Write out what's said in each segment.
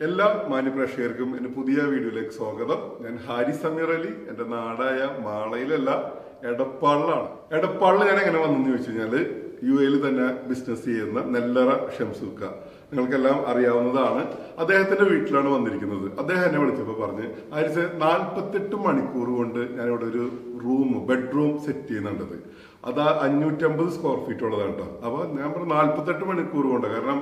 എല്ലാ മാന്യപ്രേക്ഷകർക്കും എന്റെ പുതിയ വീഡിയോയിലേക്ക് സ്വാഗതം. ഞാൻ ഹാരി സമീർ അലി എന്റെ നാടായ മാളയിലല്ല എടപ്പാളിലാണ്. എടപ്പാളിൽ ഞാൻ എങ്ങനെ വന്നെന്ന് ചോദിച്ചു കഴിഞ്ഞാൽ യു എയിൽ തന്നെ ബിസിനസ് ചെയ്യുന്ന നെല്ലറ ഷംസുക്ക നിങ്ങൾക്കെല്ലാം അറിയാവുന്നതാണ് അദ്ദേഹത്തിന്റെ വീട്ടിലാണ് വന്നിരിക്കുന്നത്. അദ്ദേഹം എന്നെ വിളിച്ചപ്പോൾ പറഞ്ഞ് ആരിച്ച് നാൽപ്പത്തെട്ട് മണിക്കൂർ കൊണ്ട് ഞാനിവിടെ ഒരു റൂം ബെഡ്റൂം സെറ്റ് ചെയ്യുന്നുണ്ടത് അത് അഞ്ഞൂറ്റമ്പത് സ്ക്വയർ ഫീറ്റ് ഉള്ളതാണ് കേട്ടോ അപ്പോൾ ഞാൻ പറഞ്ഞു നാല്പത്തെട്ട് മണിക്കൂർ കൊണ്ട് കാരണം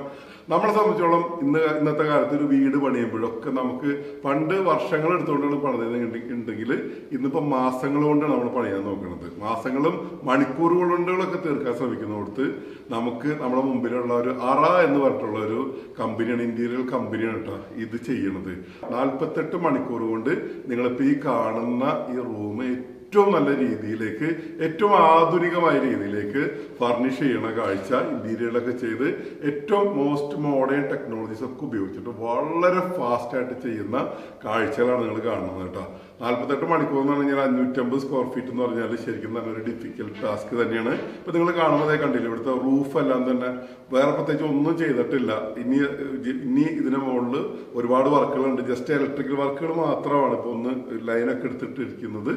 നമ്മളെ സംബന്ധിച്ചോളം ഇന്ന് ഇന്നത്തെ കാലത്ത് ഒരു വീട് പണിയുമ്പോഴൊക്കെ നമുക്ക് പണ്ട് വർഷങ്ങൾ എടുത്തുകൊണ്ടാണ് പണിത് ഉണ്ടെങ്കിൽ ഇന്നിപ്പോ മാസങ്ങൾ കൊണ്ടാണ് നമ്മൾ പണിയാൻ നോക്കുന്നത് മാസങ്ങളും മണിക്കൂറുകൾ കൊണ്ടുകളൊക്കെ തീർക്കാൻ ശ്രമിക്കുന്നിടത്ത് നമുക്ക് നമ്മുടെ മുമ്പിലുള്ള ഒരു അറ എന്ന് പറഞ്ഞിട്ടുള്ള ഒരു കമ്പനിയാണ് ഇന്ത്യയിലെ കമ്പനിയാണ് കേട്ടോ ഇത് ചെയ്യണത്. നാൽപ്പത്തെട്ട് മണിക്കൂർ കൊണ്ട് നിങ്ങളിപ്പോ ഈ കാണുന്ന ഈ റൂം ഏറ്റവും നല്ല രീതിയിലേക്ക് ഏറ്റവും ആധുനികമായ രീതിയിലേക്ക് ഫർണിഷ് ചെയ്യണ കാഴ്ച ഇന്റീരിയലൊക്കെ ചെയ്ത് ഏറ്റവും മോസ്റ്റ് മോഡേൺ ടെക്നോളജീസ് ഒക്കെ ഉപയോഗിച്ചിട്ട് വളരെ ഫാസ്റ്റായിട്ട് ചെയ്യുന്ന കാഴ്ചകളാണ് നിങ്ങൾ കാണുന്നത് കേട്ടോ. നാല്പത്തെട്ട് മണിക്കൂർ എന്ന് പറഞ്ഞാൽ അഞ്ഞൂറ്റമ്പത് സ്ക്വയർ ഫീറ്റ് എന്ന് പറഞ്ഞാൽ ശരിക്കും തന്നെ ഒരു ഡിഫിക്കൽട്ട് ടാസ്ക് തന്നെയാണ്. ഇപ്പൊ നിങ്ങൾ കാണുന്നതേ കണ്ടില്ല ഇവിടുത്തെ റൂഫ് എല്ലാം തന്നെ വേറെ പ്രത്യേകിച്ച് ഒന്നും ചെയ്തിട്ടില്ല. ഇനി ഇനി ഇതിന് മുകളിൽ ഒരുപാട് വർക്കുകളുണ്ട്. ജസ്റ്റ് ഇലക്ട്രിക്കൽ വർക്കുകൾ മാത്രമാണ് ഇപ്പൊ ഒന്ന് ലൈനൊക്കെ എടുത്തിട്ടിരിക്കുന്നത്.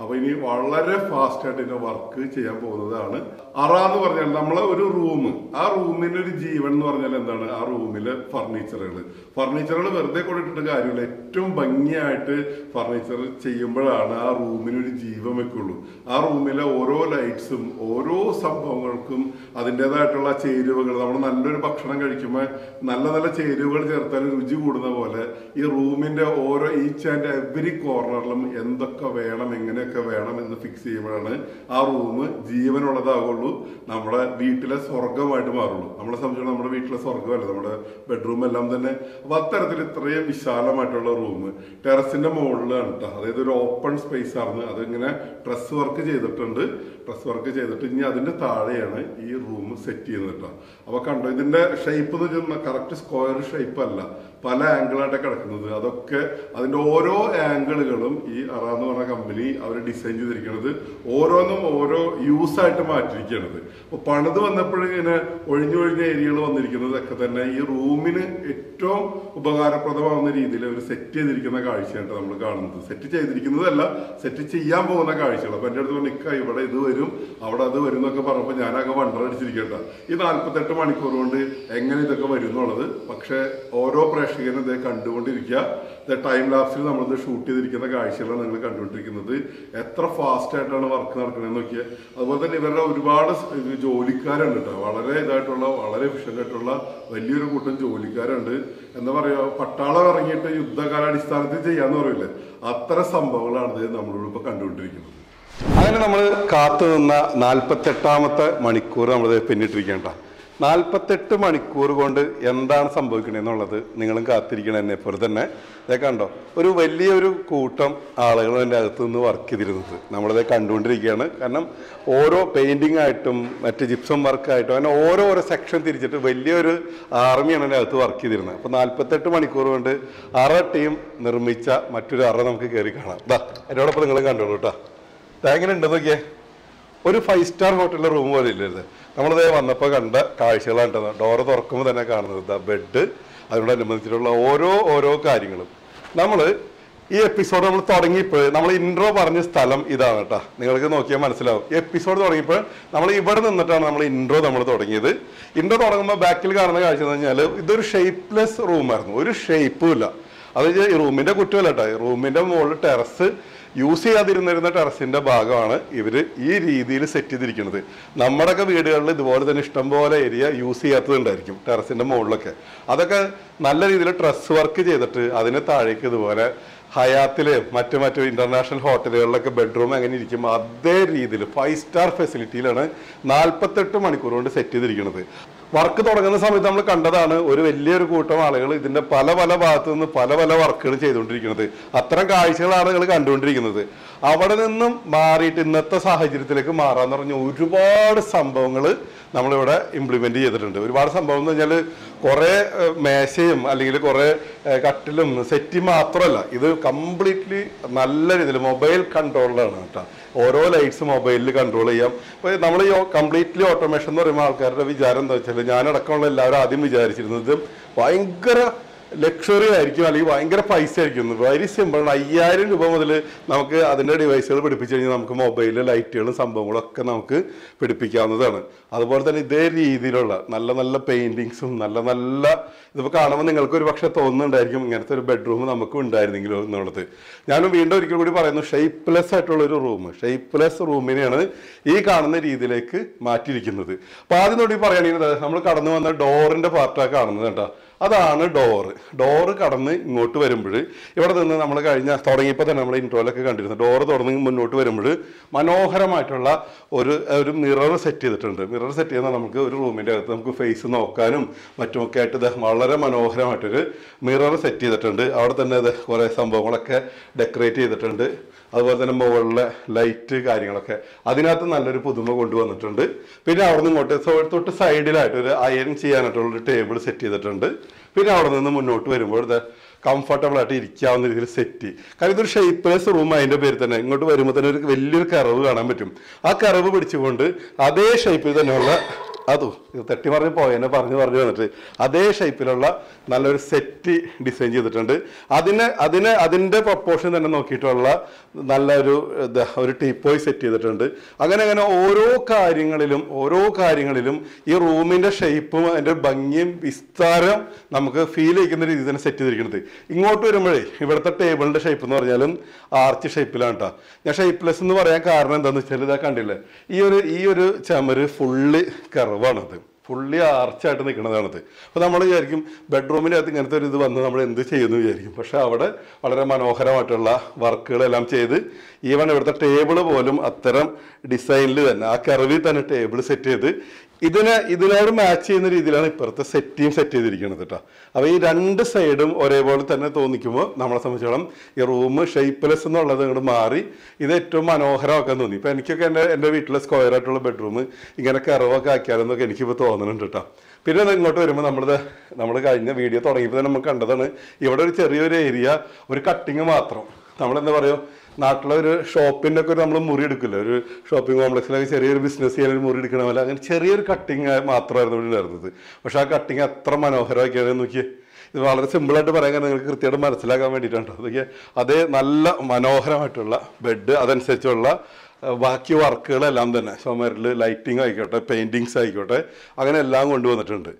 അപ്പോൾ അപ്പൊ ഇനി വളരെ ഫാസ്റ്റായിട്ട് ഇതിന്റെ വർക്ക് ചെയ്യാൻ പോകുന്നതാണ്. അറ എന്ന് പറഞ്ഞാൽ നമ്മളെ ഒരു റൂം ആ റൂമിന് ഒരു ജീവൻ എന്ന് പറഞ്ഞാൽ എന്താണ്? ആ റൂമിലെ ഫർണിച്ചറുകൾ ഫർണിച്ചറുകൾ വെറുതെ കൊണ്ടിട്ടിട്ട് കാര്യമില്ല. ഏറ്റവും ഭംഗിയായിട്ട് ഫർണിച്ചർ ചെയ്യുമ്പോഴാണ് ആ റൂമിനൊരു ജീവൻ വെക്കുള്ളൂ ആ റൂമിലെ ഓരോ ലൈറ്റ്സും ഓരോ സംഭവങ്ങൾക്കും അതിന്റെതായിട്ടുള്ള ചേരുവകൾ നമ്മൾ നല്ലൊരു ഭക്ഷണം കഴിക്കുമ്പോൾ നല്ല നല്ല ചേരുവകൾ ചേർത്താൽ രുചി കൂടുന്ന പോലെ ഈ റൂമിന്റെ ഓരോ ഈച്ച് ആൻഡ് എവറി കോർണറിലും എന്തൊക്കെ വേണം എങ്ങനെയൊക്കെ വേണം എന്ന് ഫിക്സ് ചെയ്യുമ്പോഴാണ് ആ റൂം ജീവനുള്ളതാകുള്ളൂ നമ്മുടെ വീട്ടിലെ സ്വർഗമായിട്ട് മാറുള്ളൂ. നമ്മളെ സംബന്ധിച്ചിടത്തോളം നമ്മുടെ വീട്ടിലെ സ്വർഗമല്ല നമ്മുടെ ബെഡ്റൂം എല്ലാം തന്നെ. അപ്പം അത്തരത്തിൽ ഇത്രയും വിശാലമായിട്ടുള്ള റൂം ടെറസിന്റെ മുകളിലാണ് കേട്ടോ അതായത് ഒരു ഓപ്പൺ സ്പേസ് ആണ് അതിങ്ങനെ ഡ്രസ് വർക്ക് ചെയ്തിട്ടുണ്ട്. ഡ്രസ് വർക്ക് ചെയ്തിട്ട് ഇനി അതിന്റെ താഴെയാണ് ഈ റൂം സെറ്റ് ചെയ്യുന്നത് കേട്ടോ അപ്പോൾ കണ്ടോ ഇതിന്റെ ഷേപ്പ് എന്ന് വെച്ചാൽ കറക്റ്റ് സ്ക്വയർ ഷേപ്പ് അല്ല. പല ആംഗിളായിട്ട് കിടക്കുന്നത്. അതൊക്കെ അതിന്റെ ഓരോ ആംഗിളുകളും ഈ അറ എന്ന് പറഞ്ഞ കമ്പനി അവർ ഡിസൈൻ ചെയ്തിരിക്കുന്നത് ഓരോന്നും ഓരോ യൂസ് ആയിട്ട് അപ്പോൾ അപ്പൊ പണിത് വന്നപ്പോഴും ഇങ്ങനെ ഒഴിഞ്ഞൊഴിഞ്ഞ ഏരിയകൾ വന്നിരിക്കുന്നതൊക്കെ തന്നെ ഈ റൂമിന് ഏറ്റവും ഉപകാരപ്രദമാവുന്ന രീതിയിൽ അവർ സെറ്റ് ചെയ്തിരിക്കുന്ന കാഴ്ചയായിട്ട് നമ്മൾ കാണുന്നത്. സെറ്റ് ചെയ്തിരിക്കുന്നതല്ല സെറ്റ് ചെയ്യാൻ പോകുന്ന കാഴ്ചകൾ. അപ്പോൾ എന്റെ അടുത്ത് നിൽക്കുക ഇവിടെ ഇത് വരും അവിടെ അത് വരും എന്നൊക്കെ പറഞ്ഞപ്പോൾ ഞാനൊക്കെ വണ്ടർ അടിച്ചിരിക്കട്ട ഈ നാൽപ്പത്തെട്ട് മണിക്കൂർ കൊണ്ട് എങ്ങനെ ഇതൊക്കെ വരും എന്നുള്ളത്. പക്ഷേ ഓരോ പ്രേക്ഷകനും ഇത് കണ്ടുകൊണ്ടിരിക്കുക. ടൈം ലാപ്സിൽ നമ്മളിത് ഷൂട്ട് ചെയ്തിരിക്കുന്ന കാഴ്ചകളാണ് നിങ്ങൾ കണ്ടുകൊണ്ടിരിക്കുന്നത്. എത്ര ഫാസ്റ്റ് ആയിട്ടാണ് വർക്ക് നടക്കണമെന്ന് നോക്കിയാൽ അതുപോലെ തന്നെ ഇവരുടെ ഒരുപാട് ജോലിക്കാരുണ്ട് കേട്ടോ. വളരെ ഇതായിട്ടുള്ള വളരെ എഫിഷ്യന്റ് വലിയൊരു കൂട്ടം ജോലിക്കാരുണ്ട്. എന്താ പറയുക പട്ടാളം ഇറങ്ങിയിട്ട് യുദ്ധകാലാടിസ്ഥാനത്തിൽ ചെയ്യാന്ന് പറയില്ലേ? അത്ര സംഭവങ്ങളാണ് ഇത് നമ്മളോട് ഇപ്പൊ കണ്ടുകൊണ്ടിരിക്കുന്നത്. അങ്ങനെ നമ്മൾ കാത്തു നിന്ന നാൽപ്പത്തെട്ടാമത്തെ മണിക്കൂർ നമ്മൾ പിന്നിട്ടിരിക്കേണ്ട നാൽപ്പത്തെട്ട് മണിക്കൂർ കൊണ്ട് എന്താണ് സംഭവിക്കുന്നത് എന്നുള്ളത് നിങ്ങളും കാത്തിരിക്കണം എന്നെ പോലെ തന്നെ ഇതേ കണ്ടോ ഒരു വലിയൊരു കൂട്ടം ആളുകൾ എന്റെ അകത്ത് നിന്ന് വർക്ക് ചെയ്തിരുന്നത്. നമ്മളിത് കണ്ടുകൊണ്ടിരിക്കുകയാണ്. കാരണം ഓരോ പെയിന്റിംഗ് ആയിട്ടും മറ്റ് ജിപ്സം വർക്കായിട്ടും അങ്ങനെ ഓരോ ഓരോ സെക്ഷൻ തിരിച്ചിട്ട് വലിയൊരു ആർമിയാണ് എന്റെ അകത്ത് വർക്ക് ചെയ്തിരുന്നത്. അപ്പോൾ നാൽപ്പത്തെട്ട് മണിക്കൂർ കൊണ്ട് അറ ടീം നിർമ്മിച്ച മറ്റൊരു അറ നമുക്ക് കയറി കാണാം. ഇതാ എന്നോടൊപ്പം നിങ്ങൾ കണ്ടോളൂ കേട്ടോ എങ്ങനെ ഉണ്ട് നോക്കിയേ. ഒരു ഫൈവ് സ്റ്റാർ ഹോട്ടലിലെ റൂം പോലെ ഇല്ലത് നമ്മളിത് വന്നപ്പോൾ കണ്ട കാഴ്ചകളാണ് ഡോറ് തുറക്കുമ്പോൾ തന്നെ കാണുന്നത്. ബെഡ് അതിനോടനുബന്ധിച്ചിട്ടുള്ള ഓരോ ഓരോ കാര്യങ്ങളും. നമ്മൾ ഈ എപ്പിസോഡ് നമ്മൾ തുടങ്ങിയപ്പോൾ നമ്മൾ ഇൻട്രോ പറഞ്ഞ സ്ഥലം ഇതാണ് കേട്ടോ. നിങ്ങൾക്ക് നോക്കിയാൽ മനസ്സിലാവും. എപ്പിസോഡ് തുടങ്ങിയപ്പോൾ നമ്മൾ ഇവിടെ നിന്നിട്ടാണ് നമ്മൾ ഇൻട്രോ നമ്മൾ തുടങ്ങിയത്. ഇൻട്രോ തുടങ്ങുമ്പോൾ ബാക്കിൽ കാണുന്ന കാഴ്ച എന്ന് പറഞ്ഞാൽ ഇതൊരു ഷേപ്പ്ലെസ് റൂമായിരുന്നു ഒരു ഷേപ്പും ഇല്ല. അത് ഈ റൂമിന്റെ കുറ്റമല്ല കേട്ടോ. റൂമിന്റെ മുകളിൽ ടെറസ് യൂസ് ചെയ്യാതിരുന്നിരുന്ന ടെറസിന്റെ ഭാഗമാണ് ഇവർ ഈ രീതിയിൽ സെറ്റ് ചെയ്തിരിക്കുന്നത്. നമ്മുടെയൊക്കെ വീടുകളിൽ ഇതുപോലെ തന്നെ ഇഷ്ടംപോലെ ഏരിയ യൂസ് ചെയ്യാത്തതുണ്ടായിരിക്കും ടെറസിന്റെ മുകളിലൊക്കെ. അതൊക്കെ നല്ല രീതിയിൽ ട്രസ് വർക്ക് ചെയ്തിട്ട് അതിന് താഴേക്ക് ഇതുപോലെ ഹയാത്തിൽ മറ്റു മറ്റു ഇന്റർനാഷണൽ ഹോട്ടലുകളിലൊക്കെ ബെഡ്റൂം എങ്ങനെ ഇരിക്കും അതേ രീതിയിൽ ഫൈവ് സ്റ്റാർ ഫെസിലിറ്റിയിലാണ് നാൽപ്പത്തെട്ട് മണിക്കൂർ കൊണ്ട് സെറ്റ് ചെയ്തിരിക്കുന്നത്. വർക്ക് തുടങ്ങുന്ന സമയത്ത് നമ്മൾ കണ്ടതാണ് ഒരു വലിയൊരു കൂട്ടം ആളുകൾ ഇതിന്റെ പല പല ഭാഗത്തു നിന്ന് പല പല വർക്കുകൾ ചെയ്തുകൊണ്ടിരിക്കുന്നത്. അത്തരം കാഴ്ചകളാണ് നിങ്ങൾ കണ്ടുകൊണ്ടിരിക്കുന്നത്. അവിടെ നിന്നും മാറിയിട്ട് ഇന്നത്തെ സാഹചര്യത്തിലേക്ക് മാറാന്ന് പറഞ്ഞ ഒരുപാട് സംഭവങ്ങൾ നമ്മളിവിടെ ഇംപ്ലിമെന്റ് ചെയ്തിട്ടുണ്ട്. ഒരുപാട് സംഭവം എന്ന് പറഞ്ഞാൽ കുറേ മേശയും അല്ലെങ്കിൽ കുറേ കട്ടിലും സെറ്റി മാത്രമല്ല. ഇത് കംപ്ലീറ്റ്ലി നല്ല രീതിയിൽ മൊബൈൽ കൺട്രോളിലാണ് കേട്ടോ. ഓരോ ലൈറ്റ്സ് മൊബൈലിൽ കൺട്രോൾ ചെയ്യാം. അപ്പോൾ നമ്മൾ ഈ കംപ്ലീറ്റ്ലി ഓട്ടോമേഷൻ എന്ന് പറയുമ്പോൾ ആൾക്കാരുടെ വിചാരം എന്താ വെച്ചാൽ ഞാനടക്കമുള്ള എല്ലാവരും ആദ്യം വിചാരിച്ചിരുന്നത് ഭയങ്കര ലക്ഷറി ആയിരിക്കും അല്ലെങ്കിൽ ഭയങ്കര പൈസ ആയിരിക്കും. വെരി സിമ്പിൾ അയ്യായിരം രൂപ മുതൽ നമുക്ക് അതിന്റെ ഡിവൈസുകൾ പിടിപ്പിച്ച് കഴിഞ്ഞാൽ നമുക്ക് മൊബൈൽ ലൈറ്റുകളും സംഭവങ്ങളും ഒക്കെ നമുക്ക് പിടിപ്പിക്കാവുന്നതാണ്. അതുപോലെ തന്നെ ഇതേ രീതിയിലുള്ള നല്ല നല്ല പെയിന്റിങ്സും നല്ല നല്ല ഇതിപ്പോൾ കാണുമ്പോൾ നിങ്ങൾക്ക് ഒരു പക്ഷേ തോന്നുന്നുണ്ടായിരിക്കും ഇങ്ങനത്തെ ഒരു ബെഡ്റൂം നമുക്ക് ഉണ്ടായിരുന്നെങ്കിലോ എന്നുള്ളത്. ഞാനും വീണ്ടും ഒരിക്കൽ കൂടി പറയുന്നു ഷെയ്പ്പ്ലെസ് ആയിട്ടുള്ള ഒരു റൂം ഷെയ്പ്പ്ലെസ് റൂമിനെയാണ് ഈ കാണുന്ന രീതിയിലേക്ക് മാറ്റിയിരിക്കുന്നത്. അപ്പോൾ ആദ്യം തൊട്ട് പറയുകയാണെങ്കിൽ നമ്മൾ കടന്നു വന്ന ഡോറിന്റെ പാർട്ടാണ് കാണുന്നത് കേട്ടോ. അതാണ് ഡോറ് ഡോറ് കടന്ന് ഇങ്ങോട്ട് വരുമ്പോൾ ഇവിടെ നിന്ന് നമ്മൾ കഴിഞ്ഞ തുടങ്ങിയപ്പോൾ തന്നെ നമ്മൾ ഇൻട്രോയിലൊക്കെ കണ്ടിരുന്നു. ഡോറ് തുറന്ന് മുന്നോട്ട് വരുമ്പോൾ മനോഹരമായിട്ടുള്ള ഒരു ഒരു മിറർ സെറ്റ് ചെയ്തിട്ടുണ്ട്. മിറർ സെറ്റ് ചെയ്യുന്ന നമുക്ക് ഒരു റൂമിന്റെ അകത്ത് നമുക്ക് ഫേസ് നോക്കാനും മറ്റുമൊക്കെ ആയിട്ട് ഇത് വളരെ മനോഹരമായിട്ടൊരു മിറർ സെറ്റ് ചെയ്തിട്ടുണ്ട്. അവിടെ തന്നെ ഇത് കുറേ സംഭവങ്ങളൊക്കെ ഡെക്കറേറ്റ് ചെയ്തിട്ടുണ്ട്. അതുപോലെ തന്നെ മുകളിലെ ലൈറ്റ് കാര്യങ്ങളൊക്കെ. അതിനകത്ത് നല്ലൊരു പുതുമ കൊണ്ടുവന്നിട്ടുണ്ട്. പിന്നെ അവിടെ നിന്ന് ഇങ്ങോട്ട് തൊട്ട് സൈഡിലായിട്ട് ഒരു അയൺ ചെയ്യാനായിട്ടുള്ളൊരു ടേബിൾ സെറ്റ് ചെയ്തിട്ടുണ്ട്. പിന്നെ അവിടെ നിന്ന് മുന്നോട്ട് വരുമ്പോൾ കംഫർട്ടബിൾ ആയിട്ട് ഇരിക്കാവുന്ന രീതിയിൽ സെറ്റ് കാരണം ഇതൊരു ഷേപ്പ്ലെസ് റൂം അതിന്റെ പേര് തന്നെ. ഇങ്ങോട്ട് വരുമ്പോൾ തന്നെ ഒരു വലിയൊരു കറവ് കാണാൻ പറ്റും. ആ കറവ് പിടിച്ചുകൊണ്ട് അതേ ഷേപ്പിൽ തന്നെയുള്ള അതോ ഇത് തട്ടി പറഞ്ഞ് പോയെന്നെ പറഞ്ഞു പറഞ്ഞു വന്നിട്ട്. അതേ ഷേപ്പിലുള്ള നല്ലൊരു സെറ്റ് ഡിസൈൻ ചെയ്തിട്ടുണ്ട്. അതിന് അതിന് അതിന്റെ പ്രപ്പോർഷൻ തന്നെ നോക്കിയിട്ടുള്ള നല്ലൊരു ഒരു ടീപ്പോയി സെറ്റ് ചെയ്തിട്ടുണ്ട്. അങ്ങനെ അങ്ങനെ ഓരോ കാര്യങ്ങളിലും ഓരോ കാര്യങ്ങളിലും ഈ റൂമിന്റെ ഷേപ്പും അതിന്റെ ഭംഗിയും വിസ്താരം നമുക്ക് ഫീൽ ചെയ്യിക്കുന്ന രീതിയിൽ തന്നെ സെറ്റ് ചെയ്തിരിക്കുന്നത്. ഇങ്ങോട്ട് വരുമ്പോഴേ ഇവിടുത്തെ ടേബിളിന്റെ ഷേപ്പ് എന്ന് പറഞ്ഞാലും ആർച്ച് ഷേപ്പിലാണ് കേട്ടോ ഞാൻ ഷേപ്പ്ലെസ് എന്ന് പറയാൻ കാരണം എന്താണെന്ന് വെച്ചാൽ ഇതാ കണ്ടില്ലേ? ഈ ഒരു ഈ ഒരു ചമര് ഫുള്ള് കർവാണത് ഫുള്ളി ആർച്ചായിട്ട് നിൽക്കുന്നതാണത്. അപ്പോൾ നമ്മൾ വിചാരിക്കും ബെഡ്റൂമിന്റെ അകത്ത് ഇങ്ങനത്തെ ഒരു ഇത് വന്ന് നമ്മൾ എന്ത് ചെയ്യുന്നു വിചാരിക്കും. പക്ഷേ അവിടെ വളരെ മനോഹരമായിട്ടുള്ള വർക്കുകളെല്ലാം ചെയ്ത് ഈവൺ ഇവിടുത്തെ ടേബിൾ പോലും അത്തരം ഡിസൈനിൽ തന്നെ ആ കർവിൽ തന്നെ ടേബിൾ സെറ്റ് ചെയ്ത് ഇതിനെ ഇതിനോട് മാച്ച് ചെയ്യുന്ന രീതിയിലാണ് ഇപ്പുറത്തെ സെറ്റിയും സെറ്റ് ചെയ്തിരിക്കുന്നത് കേട്ടോ അപ്പോൾ ഈ രണ്ട് സൈഡും ഒരേപോലെ തന്നെ തോന്നിക്കുമ്പോൾ നമ്മളെ സംബന്ധിച്ചോളം ഈ റൂം ഷെയ്പ്പ്ലെസ് എന്നുള്ളത് ഇങ്ങോട്ട് മാറി ഇത് ഏറ്റവും മനോഹരമാക്കാൻ തോന്നി. ഇപ്പോൾ എനിക്കൊക്കെ എന്റെ എന്റെ വീട്ടിലെ സ്ക്വയർ ആയിട്ടുള്ള ബെഡ്റൂം ഇങ്ങനെ കറവൊക്കെ ആക്കിയാലെന്നൊക്കെ എനിക്കിപ്പോൾ തോന്നുന്നുണ്ട് കേട്ടോ പിന്നെ ഇങ്ങോട്ട് വരുമ്പോൾ നമ്മൾ നമ്മൾ കഴിഞ്ഞ വീഡിയോ തുടങ്ങിയപ്പോൾ തന്നെ നമുക്ക് കണ്ടതാണ് ഇവിടെ ഒരു ചെറിയൊരു ഏരിയ ഒരു കട്ടിങ് മാത്രം. നമ്മളെന്താ പറയുക? നാട്ടിലെ ഒരു ഷോപ്പിന്റെ ഒക്കെ നമ്മൾ മുറി എടുക്കില്ല? ഒരു ഷോപ്പിംഗ് കോംപ്ലക്സിലൊക്കെ ചെറിയൊരു ബിസിനസ് ചെയ്യാൻ ഒരു മുറി എടുക്കണ പോലെ. അങ്ങനെ ചെറിയൊരു കട്ടിങ് മാത്രമായിരുന്നു ഇവിടെ ഉണ്ടായിരുന്നത്. പക്ഷെ ആ കട്ടിങ് അത്ര മനോഹരമാക്കിയാണ് നോക്കിയേ. ഇത് വളരെ സിമ്പിളായിട്ട് പറയാൻ കാരണം നിങ്ങൾക്ക് കൃത്യമായിട്ട് മനസ്സിലാക്കാൻ വേണ്ടിയിട്ടാണ് അതൊക്കെ അതേ നല്ല മനോഹരമായിട്ടുള്ള ബെഡ് അതനുസരിച്ചുള്ള ബാക്കി വർക്കുകളെല്ലാം തന്നെ. ചുമരിൽ ലൈറ്റിംഗ് ആയിക്കോട്ടെ പെയിന്റിങ്സ് ആയിക്കോട്ടെ അങ്ങനെ എല്ലാം കൊണ്ടുവന്നിട്ടുണ്ട്.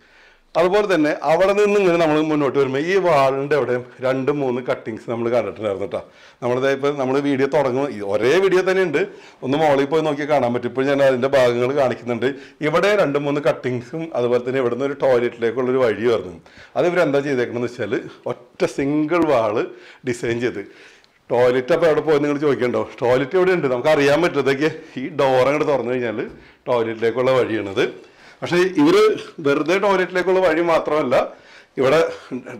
അതുപോലെ തന്നെ അവിടെ നിന്ന് ഇങ്ങനെ നമ്മൾ മുന്നോട്ട് വരുമ്പോൾ ഈ വാളിന്റെ അവിടെയും രണ്ട് മൂന്ന് കട്ടിങ്സ് നമ്മൾ കണ്ടിട്ടുണ്ടായിരുന്നു കേട്ടോ. നമ്മളിതേ ഇപ്പോൾ നമ്മൾ വീഡിയോ തുടങ്ങും ഒരേ വീഡിയോ തന്നെ ഉണ്ട്. ഒന്ന് മോളിൽ പോയി നോക്കി കാണാൻ പറ്റും. ഇപ്പോൾ ഞാൻ അതിന്റെ ഭാഗങ്ങൾ കാണിക്കുന്നുണ്ട്. ഇവിടെ രണ്ട് മൂന്ന് കട്ടിങ്സും അതുപോലെ തന്നെ ഇവിടെ നിന്ന് ഒരു ടോയ്ലറ്റിലേക്കുള്ളൊരു വഴി വരുന്നു. അത് ഇവരെന്താ ചെയ്തേക്കണമെന്ന് വെച്ചാൽ ഒറ്റ സിംഗിൾ വാൾ ഡിസൈൻ ചെയ്ത്. ടോയ്ലറ്റ് അപ്പോൾ എവിടെ പോയി നിങ്ങൾ ചോദിക്കണ്ടോ? ടോയ്ലറ്റ് എവിടെ ഉണ്ട്. നമുക്ക് അറിയാൻ പറ്റുന്നതൊക്കെ ഈ ഡോർ അങ്ങോട്ട് തുറന്നു കഴിഞ്ഞാൽ ടോയ്ലറ്റിലേക്കുള്ള വഴിയാണിത്. പക്ഷേ ഇവർ വെറുതെ ടോയ്ലറ്റിലേക്കുള്ള വഴി മാത്രമല്ല ഇവിടെ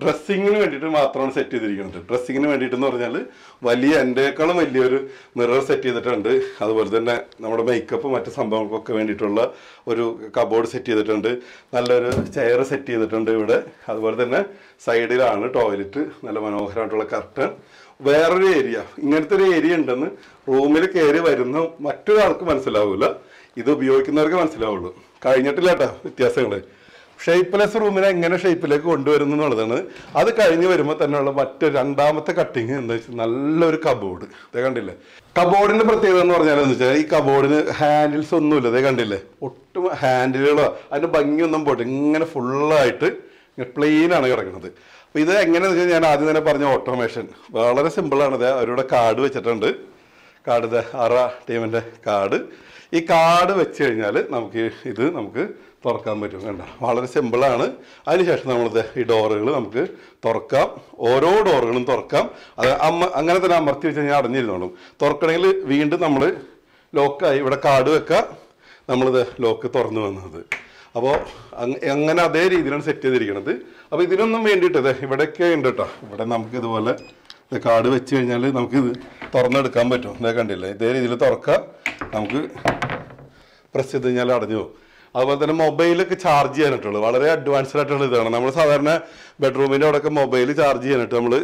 ഡ്രസ്സിങ്ങിന് വേണ്ടിയിട്ട് മാത്രമാണ് സെറ്റ് ചെയ്തിരിക്കുന്നത്. ഡ്രസ്സിങ്ങിന് വേണ്ടിയിട്ട് എന്ന് പറഞ്ഞാൽ വലിയ എന്റെക്കാളും വലിയൊരു മിറർ സെറ്റ് ചെയ്തിട്ടുണ്ട്. അതുപോലെ തന്നെ നമ്മുടെ മേക്കപ്പ് മറ്റു സംഭവങ്ങൾക്കൊക്കെ വേണ്ടിയിട്ടുള്ള ഒരു കബോർഡ് സെറ്റ് ചെയ്തിട്ടുണ്ട്. നല്ലൊരു ചെയർ സെറ്റ് ചെയ്തിട്ടുണ്ട് ഇവിടെ. അതുപോലെ തന്നെ സൈഡിലാണ് ടോയ്ലറ്റ് നല്ല മനോഹരമായിട്ടുള്ള കർട്ടൻ വേറൊരു ഏരിയ ഇങ്ങനത്തെ ഒരു ഏരിയ ഉണ്ടെന്ന് റൂമിൽ കയറി വരുന്ന മറ്റൊരാൾക്ക് മനസ്സിലാവില്ല ഇത് ഉപയോഗിക്കുന്നവർക്ക് മനസ്സിലാവുള്ളൂ. കഴിഞ്ഞിട്ടില്ല കേട്ടോ വ്യത്യാസങ്ങൾ ഷേപ്പ്ലെസ് റൂമിനെ എങ്ങനെ ഷേപ്പിലേക്ക് കൊണ്ടുവരുന്നു എന്നുള്ളതാണ്. അത് കഴിഞ്ഞ് വരുമ്പോൾ തന്നെയുള്ള മറ്റു രണ്ടാമത്തെ കട്ടിങ് എന്താ വെച്ചാൽ നല്ലൊരു കബോർഡ് ഇതേ കണ്ടില്ലേ? കബോർഡിന്റെ പ്രത്യേകത എന്ന് പറഞ്ഞാൽ എന്താ വെച്ചാൽ ഈ കബോർഡിന് ഹാൻഡിൽസ് ഒന്നുമില്ല. ഇതേ കണ്ടില്ലേ? ഒട്ടും ഹാൻഡിലുകളോ അതിന്റെ ഭംഗിയൊന്നും പോട്ടെ. ഇങ്ങനെ ഫുള്ളായിട്ട് പ്ലെയിൻ ആണ് കിടക്കുന്നത് അപ്പോൾ ഇത് എങ്ങനെയാണെന്ന് വെച്ചാൽ ഞാൻ ആദ്യം തന്നെ പറഞ്ഞ ഓട്ടോമേഷൻ വളരെ സിമ്പിളാണ് ഇത് അവരുടെ കാർഡ് വെച്ചിട്ടുണ്ട്. കാർഡ് ഇത് അറ ടീമിന്റെ കാർഡ്. ഈ കാർഡ് വെച്ച് കഴിഞ്ഞാൽ നമുക്ക് ഇത് നമുക്ക് തുറക്കാൻ പറ്റും കണ്ട? വളരെ സിമ്പിളാണ്. അതിനുശേഷം നമ്മളത് ഈ ഡോറുകൾ നമുക്ക് തുറക്കാം. ഓരോ ഡോറുകളും തുറക്കാം. അത് അമ്മ അങ്ങനെ തന്നെ അമർത്തി വെച്ച് കഴിഞ്ഞാൽ അടഞ്ഞിരുന്നോളും തുറക്കണമെങ്കിൽ വീണ്ടും നമ്മൾ ലോക്കായി ഇവിടെ കാർഡ് വെക്കാം. നമ്മളിത് ലോക്ക് തുറന്നു വന്നത്. അപ്പോൾ അങ്ങനെ അതേ രീതിയിലാണ് സെറ്റ് ചെയ്തിരിക്കുന്നത് അപ്പോൾ ഇതിനൊന്നും വേണ്ടിയിട്ട് ഇവിടെയൊക്കെ ഉണ്ട് കേട്ടോ. ഇവിടെ നമുക്ക് ഇതുപോലെ ഇത് കാർഡ് വെച്ച് കഴിഞ്ഞാൽ നമുക്ക് നമുക്കിത് തുറന്നെടുക്കാൻ പറ്റും. ഇതേ കണ്ടില്ലേ? ഇതേ രീതിയിൽ തുറക്കാം. നമുക്ക് പ്രസ് ചെയ്ത് കഴിഞ്ഞാൽ അടഞ്ഞു പോകും. അതുപോലെ തന്നെ മൊബൈലൊക്കെ ചാർജ് ചെയ്യാനായിട്ടുള്ളൂ. വളരെ അഡ്വാൻസ്ഡ് ആയിട്ടുള്ള ഇതാണ്. നമ്മൾ സാധാരണ ബെഡ്റൂമിന്റെ അവിടെയൊക്കെ മൊബൈൽ ചാർജ് ചെയ്യാനായിട്ട് നമ്മൾ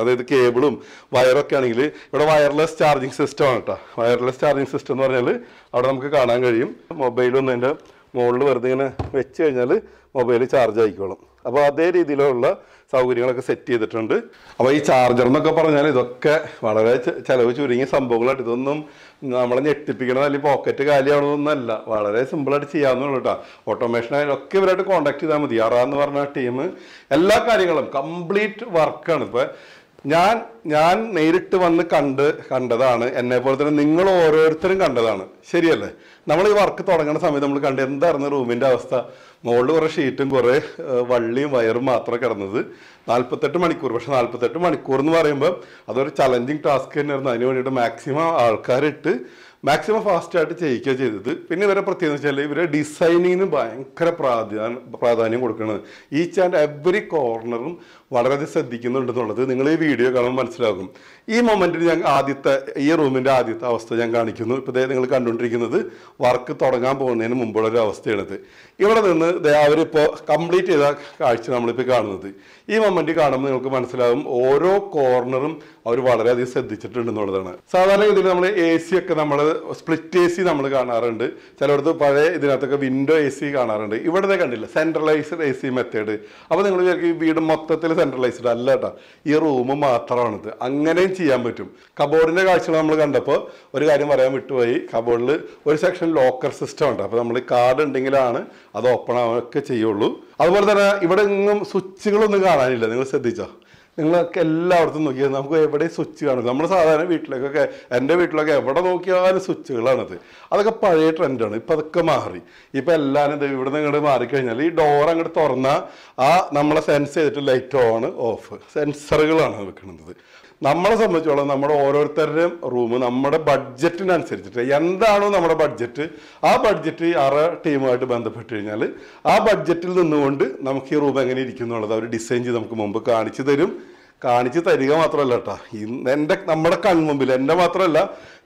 അതായത് കേബിളും വയറൊക്കെ ആണെങ്കിൽ ഇവിടെ വയർലെസ് ചാർജിങ് സിസ്റ്റം ആണ് കേട്ടോ വയർലെസ് ചാർജിങ് സിസ്റ്റം എന്ന് പറഞ്ഞാൽ അവിടെ നമുക്ക് കാണാൻ കഴിയും. മൊബൈലൊന്നും അതിന്റെ മുകളിൽ വെറുതെ ഇങ്ങനെ വെച്ച് കഴിഞ്ഞാൽ മൊബൈൽ ചാർജ് ആയിക്കോളും. അപ്പോൾ അതേ രീതിയിലുള്ള സൗകര്യങ്ങളൊക്കെ സെറ്റ് ചെയ്തിട്ടുണ്ട്. അപ്പോൾ ഈ ചാർജർ എന്നൊക്കെ പറഞ്ഞാൽ ഇതൊക്കെ വളരെ ചിലവ് ചുരുങ്ങിയ സംഭവങ്ങളായിട്ട് ഇതൊന്നും നമ്മളെ ഞെട്ടിപ്പിക്കണം അല്ലെങ്കിൽ പോക്കറ്റ് കാലിയാവണമെന്നല്ല വളരെ സിമ്പിളായിട്ട് ചെയ്യാവുന്നുള്ളൂ കേട്ടോ. ഓട്ടോമേഷൻ ആയാലും ഒക്കെ ഇവരായിട്ട് കോൺടാക്ട് ചെയ്താൽ മതി. ആറാന്ന് പറഞ്ഞ ടീം എല്ലാ കാര്യങ്ങളും കംപ്ലീറ്റ് വർക്കാണ് ഇപ്പൊ ഞാൻ ഞാൻ നേരിട്ട് വന്ന് കണ്ട് കണ്ടതാണ്. എന്നെ പോലെ തന്നെ നിങ്ങൾ ഓരോരുത്തരും കണ്ടതാണ്. ശരിയല്ലേ? നമ്മൾ ഈ വർക്ക് തുടങ്ങുന്ന സമയത്ത് നമ്മൾ കണ്ട് എന്തായിരുന്നു റൂമിന്റെ അവസ്ഥ? മുകളിൽ കുറേ ഷീറ്റും കുറേ വള്ളിയും വയറും മാത്രം കിടന്നത്. നാൽപ്പത്തെട്ട് മണിക്കൂർ. പക്ഷെ നാൽപ്പത്തെട്ട് മണിക്കൂർ എന്ന് പറയുമ്പോൾ അതൊരു ചലഞ്ചിങ് ടാസ്ക് തന്നെയായിരുന്നു. അതിന് വേണ്ടിയിട്ട് മാക്സിമം ആൾക്കാരിട്ട് മാക്സിമം ഫാസ്റ്റായിട്ട് ചെയ്യിക്കുക ചെയ്തത്. പിന്നെ ഇവരെ പ്രത്യേകത വെച്ചാൽ ഇവരെ ഡിസൈനിങ്ങിന് ഭയങ്കര പ്രാധാന്യം പ്രാധാന്യം കൊടുക്കുന്നത് ഈച്ച് ആൻഡ് എവറി കോർണറും വളരെയധികം ശ്രദ്ധിക്കുന്നുണ്ടെന്നുള്ളത് നിങ്ങൾ ഈ വീഡിയോ കാണുമ്പോൾ മനസ്സിലാകും. ഈ മൊമെന്റിൽ ഞാൻ ആദ്യത്തെ ഈ റൂമിന്റെ ആദ്യത്തെ അവസ്ഥ ഞാൻ കാണിക്കുന്നു. ഇപ്പോൾ നിങ്ങൾ കണ്ടുകൊണ്ടിരിക്കുന്നത് വർക്ക് തുടങ്ങാൻ പോകുന്നതിന് മുമ്പുള്ള ഒരു അവസ്ഥയാണിത് ഇവിടെ നിന്ന് അവരിപ്പോൾ കംപ്ലീറ്റ് ചെയ്ത കാഴ്ച നമ്മളിപ്പോൾ കാണുന്നത്. ഈ മൊമെന്റ് കാണുമ്പോൾ നിങ്ങൾക്ക് മനസ്സിലാകും ഓരോ കോർണറും അവർ വളരെയധികം ശ്രദ്ധിച്ചിട്ടുണ്ടെന്നുള്ളതാണ്. സാധാരണ ഇതിൽ നമ്മൾ എ സി ഒക്കെ നമ്മൾ സ്പ്ലിറ്റ് എ സി നമ്മൾ കാണാറുണ്ട്. ചിലയിടത്ത് പഴയ ഇതിനകത്തൊക്കെ വിൻഡോ എ സി കാണാറുണ്ട്. ഇവിടെ കണ്ടില്ല സെൻട്രലൈസ്ഡ് എ സി മെത്തേഡ് അപ്പോൾ നിങ്ങൾ ഈ വീട് മൊത്തത്തിൽ സെൻട്രലൈസ്ഡ് അല്ല കേട്ടോ ഈ റൂം മാത്രമാണിത്. അങ്ങനെയും ചെയ്യാൻ പറ്റും. കബോർഡിന്റെ കാഴ്ചകൾ നമ്മൾ കണ്ടപ്പോൾ ഒരു കാര്യം പറയാൻ വിട്ടുപോയി. കബോർഡിൽ ഒരു സെക്ഷൻ ലോക്കർ സിസ്റ്റം ഉണ്ട്. അപ്പോൾ നമ്മൾ കാർഡ് ഉണ്ടെങ്കിലാണ് അത് ഓപ്പൺ ആവുകയൊക്കെ ചെയ്യുള്ളൂ. അതുപോലെ തന്നെ ഇവിടെ എങ്ങും സ്വിച്ചുകളൊന്നും കാണാനില്ല. നിങ്ങൾ ശ്രദ്ധിച്ചോ? നിങ്ങളൊക്കെ എല്ലായിടത്തും നോക്കിയാൽ നമുക്ക് എവിടെ സ്വിച്ച് കാണും? നമ്മൾ സാധാരണ വീട്ടിലേക്കൊക്കെ എന്റെ വീട്ടിലൊക്കെ എവിടെ നോക്കിയാലും സ്വിച്ചുകളാണത്. അതൊക്കെ പഴയ ട്രെൻഡാണ്. ഇപ്പം അതൊക്കെ മാറി. ഇപ്പം എല്ലാവരും ഇത് ഇവിടെ നിന്ന് ഇങ്ങോട്ട് മാറിക്കഴിഞ്ഞാൽ ഈ ഡോർ അങ്ങോട്ട് തുറന്നാൽ ആ നമ്മളെ സെൻസ് ചെയ്തിട്ട് ലൈറ്റ് ഓൺ ഓഫ് സെൻസറുകളാണ് വെക്കുന്നത് നമ്മളെ സംബന്ധിച്ചോളം നമ്മുടെ ഓരോരുത്തരുടെയും റൂം നമ്മുടെ ബഡ്ജറ്റിനനുസരിച്ചിട്ട് എന്താണോ നമ്മുടെ ബഡ്ജറ്റ് ആ ബഡ്ജറ്റ് അറ ടീമുമായിട്ട് ബന്ധപ്പെട്ട് കഴിഞ്ഞാൽ ആ ബഡ്ജറ്റിൽ നിന്നുകൊണ്ട് നമുക്ക് ഈ റൂം എങ്ങനെ ഇരിക്കും എന്നുള്ളത് അവർ ഡിസൈൻ ചെയ്ത് നമുക്ക് മുമ്പ് കാണിച്ചു തരും. കാണിച്ചു തരിക മാത്രമല്ല കേട്ടോ. ഇന്ന് എന്റെ നമ്മുടെ കൺമുമ്പിൽ എന്റെ മാത്രമല്ല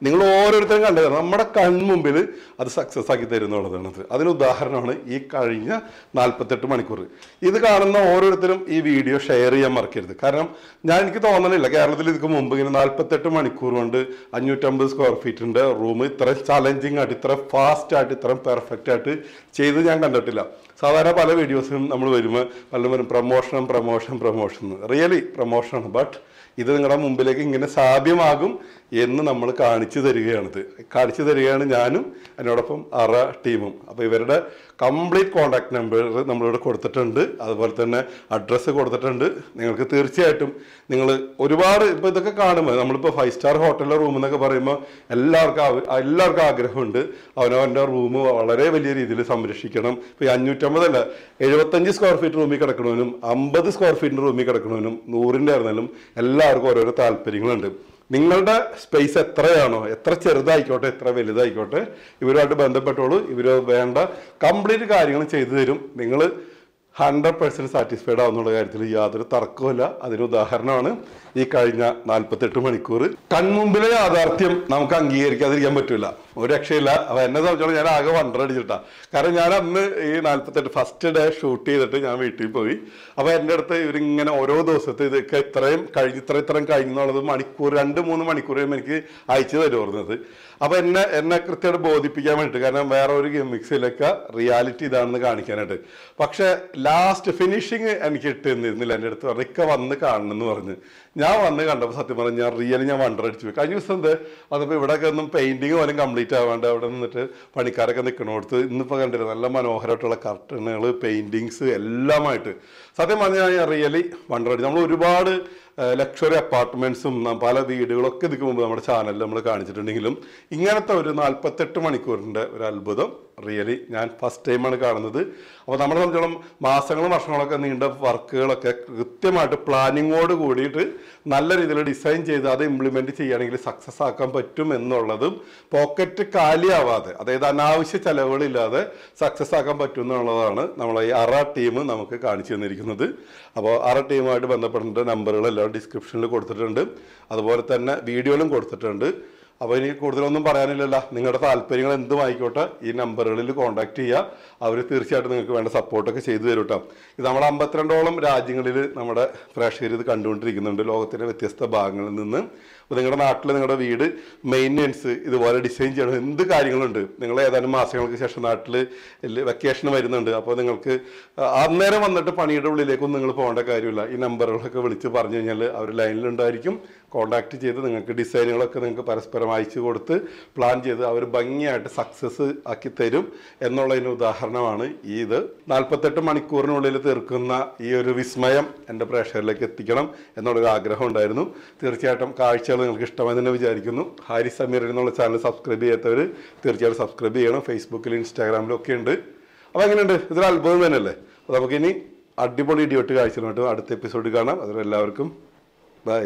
നിങ്ങൾ ഓരോരുത്തരും കണ്ടത് നമ്മുടെ കൺമുമ്പിൽ അത് സക്സസ് ആക്കി തരുന്നുള്ളതാണ് അതിന് ഉദാഹരണമാണ് ഈ കഴിഞ്ഞ നാൽപ്പത്തെട്ട് മണിക്കൂർ. ഇത് കാണുന്ന ഓരോരുത്തരും ഈ വീഡിയോ ഷെയർ ചെയ്യാൻ മറക്കരുത്. കാരണം ഞാൻ എനിക്ക് തോന്നണില്ല കേരളത്തിൽ ഇതിക്ക് മുമ്പ് ഇങ്ങനെ നാൽപ്പത്തെട്ട് മണിക്കൂർ കൊണ്ട് അഞ്ഞൂറ്റമ്പത് സ്ക്വയർ ഫീറ്റിന്റെ റൂം ഇത്ര ചലഞ്ചിങ് ആയിട്ട് ഇത്ര ഫാസ്റ്റ് ആയിട്ട് ഇത്രയും പെർഫെക്റ്റ് ആയിട്ട് ചെയ്ത് ഞാൻ കണ്ടിട്ടില്ല. സാധാരണ പല വീഡിയോസും നമ്മൾ വരുമ്പോൾ പലരും വരും പ്രമോഷൻ പ്രമോഷൻ പ്രമോഷൻ റിയലി പ്രമോഷനാണ് ബട്ട് ഇത് നിങ്ങളുടെ മുമ്പിലേക്ക് ഇങ്ങനെ സാധ്യമാകും എന്ന് നമ്മൾ കാണിച്ചു തരികയാണിത്. കാണിച്ചു തരികയാണ് ഞാനും എന്നോടൊപ്പം അറ ടീമും. അപ്പോൾ ഇവരുടെ കംപ്ലീറ്റ് കോൺടാക്ട് നമ്പർ നമ്മളിവിടെ കൊടുത്തിട്ടുണ്ട്. അതുപോലെ തന്നെ അഡ്രസ്സ് കൊടുത്തിട്ടുണ്ട്. നിങ്ങൾക്ക് തീർച്ചയായിട്ടും നിങ്ങൾ ഒരുപാട് ഇപ്പോൾ ഇതൊക്കെ കാണുമ്പോൾ നമ്മളിപ്പോൾ ഫൈവ് സ്റ്റാർ ഹോട്ടലിലെ റൂം എന്നൊക്കെ പറയുമ്പോൾ എല്ലാവർക്കും എല്ലാവർക്കും ആഗ്രഹമുണ്ട്. അവനവന്റെ റൂം വളരെ വലിയ രീതിയിൽ സംരക്ഷിക്കണം. ഇപ്പോൾ ഈ അഞ്ഞൂറ്റമ്പതല്ല എഴുപത്തഞ്ച് സ്ക്വയർ ഫീറ്റ് റൂമിൽ കിടക്കണവനും അമ്പത് സ്ക്വയർ ഫീറ്റിന്റെ റൂമിൽ കിടക്കണവനും നൂറിന്റെ ആയിരുന്നാലും എല്ലാവർക്കും ഓരോരോ താല്പര്യങ്ങളുണ്ട്. നിങ്ങളുടെ സ്പേസ് എത്രയാണോ എത്ര ചെറുതായിക്കോട്ടെ എത്ര വലുതായിക്കോട്ടെ ഇവരുമായിട്ട് ബന്ധപ്പെട്ടോളൂ. ഇവർ വേണ്ട കംപ്ലീറ്റ് കാര്യങ്ങൾ ചെയ്തു തരും. നിങ്ങൾ ഹൺഡ്രഡ് പെർസെന്റ് സാറ്റിസ്ഫൈഡ് ആവുന്നുള്ള കാര്യത്തിൽ യാതൊരു തർക്കവുമില്ല അതിന് ഉദാഹരണമാണ് ഈ കഴിഞ്ഞ നാൽപ്പത്തെട്ട് മണിക്കൂർ കൺമുമ്പിലെ യാഥാർത്ഥ്യം നമുക്ക് അംഗീകരിക്കാതിരിക്കാൻ പറ്റില്ല ഒരു രക്ഷയില്ല. അപ്പൊ എന്നെ സംബന്ധിച്ചോളം ഞാൻ ആകെ വണ്ടർ അടിച്ചിട്ടാ. കാരണം ഞാൻ അന്ന് ഈ നാൽപ്പത്തെട്ട് ഫസ്റ്റ് ഡേ ഷൂട്ട് ചെയ്തിട്ട് ഞാൻ വീട്ടിൽ പോയി. അപ്പൊ എന്റെ അടുത്ത് ഇവരിങ്ങനെ ഓരോ ദിവസത്തെ ഇതൊക്കെ ഇത്രയും കഴിഞ്ഞ് ഇത്ര ഇത്രയും കഴിഞ്ഞുള്ളത് മണിക്കൂർ രണ്ട് മൂന്ന് മണിക്കൂർ എനിക്ക് അയച്ചു തരുമായിരുന്നത് അപ്പൊ എന്നെ എന്നെ കൃത്യമായിട്ട് ബോധിപ്പിക്കാൻ വേണ്ടിയിട്ട് കാരണം വേറെ ഒരു ഗെമിക്സിലൊക്കെ റിയാലിറ്റി ഇതാണെന്ന് കാണിക്കാനായിട്ട്. പക്ഷെ ലാസ്റ്റ് ഫിനിഷിങ് എനിക്ക് ഇട്ടിരുന്നില്ല എന്റെ അടുത്ത് റിക്ക വന്ന് കാണണം എന്ന് പറഞ്ഞ്. ഞാൻ വന്ന് കണ്ടപ്പോൾ സത്യം പറഞ്ഞു ഞാൻ റിയലി ഞാൻ വണ്ടർ അടിച്ചു പോയി. കഴിഞ്ഞ ദിവസം എന്ത്? അതിപ്പോൾ ഇവിടെയൊക്കെ ഒന്നും പെയിന്റിങ് പോലും കംപ്ലീറ്റ് ആവാണ്ട് അവിടെ നിന്നിട്ട് പണിക്കാരൊക്കെ നിൽക്കണോടത്ത് ഇന്നിപ്പോൾ കണ്ടിരുന്നു നല്ല മനോഹരമായിട്ടുള്ള കർട്ടനുകൾ പെയിന്റിങ്സ് എല്ലാമായിട്ട്. സത്യം പറഞ്ഞാൽ ഞാൻ റിയലി വണ്ടർ അടിച്ചു. നമ്മൾ ഒരുപാട് ലക്ഷറി അപ്പാർട്ട്മെന്റ്സും പല വീടുകളൊക്കെ ഇതിക്ക് മുമ്പ് നമ്മുടെ ചാനലിൽ നമ്മൾ കാണിച്ചിട്ടുണ്ടെങ്കിലും ഇങ്ങനത്തെ ഒരു നാൽപ്പത്തെട്ട് മണിക്കൂറിന്റെ ഒരു അത്ഭുതം റിയലി ഞാൻ ഫസ്റ്റ് ടൈമാണ് കാണുന്നത്. അപ്പോൾ നമ്മളെ സംബന്ധിച്ചോളം മാസങ്ങളും വർഷങ്ങളൊക്കെ നീണ്ട വർക്കുകളൊക്കെ കൃത്യമായിട്ട് പ്ലാനിങ്ങോട് കൂടിയിട്ട് നല്ല രീതിയിൽ ഡിസൈൻ ചെയ്ത് അത് ഇംപ്ലിമെന്റ് ചെയ്യുകയാണെങ്കിൽ സക്സസ് ആക്കാൻ പറ്റും എന്നുള്ളതും പോക്കറ്റ് കാലിയാവാതെ അതായത് അനാവശ്യ ചെലവുകളില്ലാതെ സക്സസ് ആക്കാൻ പറ്റും എന്നുള്ളതാണ് നമ്മളെ ഈ അറ ടീം നമുക്ക് കാണിച്ചു തന്നിരിക്കുന്നത്. അപ്പോൾ അറ ടീമുമായിട്ട് ബന്ധപ്പെടേണ്ട നമ്പറുകളെല്ലാം ഡിസ്ക്രിപ്ഷനിൽ കൊടുത്തിട്ടുണ്ട്. അതുപോലെ തന്നെ വീഡിയോയിലും കൊടുത്തിട്ടുണ്ട്. അപ്പോൾ ഇനി കൂടുതലൊന്നും പറയാനില്ലല്ലോ. നിങ്ങളുടെ താല്പര്യങ്ങൾ എന്തും ആയിക്കോട്ടെ ഈ നമ്പറുകളിൽ കോൺടാക്ട് ചെയ്യുക. അവർ തീർച്ചയായിട്ടും നിങ്ങൾക്ക് വേണ്ട സപ്പോർട്ടൊക്കെ ചെയ്തു തരും കേട്ടോ ഇത് നമ്മുടെ അമ്പത്തിരണ്ടോളം രാജ്യങ്ങളിൽ നമ്മുടെ പ്രേക്ഷകർ ഇത് കണ്ടുകൊണ്ടിരിക്കുന്നുണ്ട്. ലോകത്തിന്റെ വ്യത്യസ്ത ഭാഗങ്ങളിൽ നിന്ന്. അപ്പോൾ നിങ്ങളുടെ നാട്ടിൽ നിങ്ങളുടെ വീട് മെയിന്റനൻസ് ഇതുപോലെ ഡിസൈൻ ചെയ്യണം. എന്ത് കാര്യങ്ങളുണ്ട്? നിങ്ങൾ ഏതാനും മാസങ്ങൾക്ക് ശേഷം നാട്ടിൽ വെക്കേഷൻ വരുന്നുണ്ട്. അപ്പോൾ നിങ്ങൾക്ക് അന്നേരം വന്നിട്ട് പണിയുടെ ഉള്ളിലേക്കൊന്നും നിങ്ങൾ പോകേണ്ട കാര്യമില്ല. ഈ നമ്പറുകളൊക്കെ വിളിച്ച് പറഞ്ഞു കഴിഞ്ഞാൽ അവർ ലൈനിലുണ്ടായിരിക്കും. കോണ്ടാക്ട് ചെയ്ത് നിങ്ങൾക്ക് ഡിസൈനുകളൊക്കെ നിങ്ങൾക്ക് പരസ്പരം അയച്ചു കൊടുത്ത് പ്ലാൻ ചെയ്ത് അവർ ഭംഗിയായിട്ട് സക്സസ് ആക്കി തരും എന്നുള്ളതിന് ഉദാഹരണമാണ് ഈ ഇത്. നാൽപ്പത്തെട്ട് മണിക്കൂറിനുള്ളിൽ തീർക്കുന്ന ഈ ഒരു വിസ്മയം എന്റെ പ്രേക്ഷകരിലേക്ക് എത്തിക്കണം എന്നുള്ളൊരു ആഗ്രഹം ഉണ്ടായിരുന്നു. തീർച്ചയായിട്ടും കാഴ്ചകൾ നിങ്ങൾക്ക് ഇഷ്ടമായി തന്നെ വിചാരിക്കുന്നു. ഹാരി സമീർ എന്നുള്ള ചാനൽ സബ്സ്ക്രൈബ് ചെയ്യാത്തവർ തീർച്ചയായിട്ടും സബ്സ്ക്രൈബ് ചെയ്യണം. ഫേസ്ബുക്കിലും ഇൻസ്റ്റാഗ്രാമിലും ഒക്കെ ഉണ്ട്. അപ്പോൾ എങ്ങനെയുണ്ട്? ഇതൊരു അത്ഭുതം തന്നെയല്ലേ? അപ്പോൾ നമുക്കിനി അടിപൊളി ഇടിവെട്ട് കാഴ്ചകളുമായിട്ട് അടുത്ത എപ്പിസോഡ് കാണാം. അതിൽ എല്ലാവർക്കും ബൈ